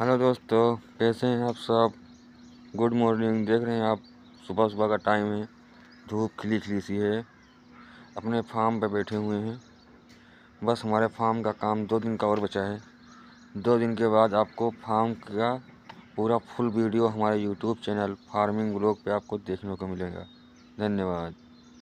Hello दोस्तों, कैसे हैं आप सब? गुड मॉर्निंग देख रहे हैं आप, सुबह सुबह का टाइम है। धूप खिली खिली सी है। अपने फार्म पे बैठे हुए हैं। बस हमारे फार्म का काम दो दिन का और बचा है। दो दिन के बाद आपको फार्म का पूरा फुल वीडियो हमारे यूट्यूब चैनल फ़ार्मिंग ब्लॉग पे आपको देखने को मिलेगा। धन्यवाद।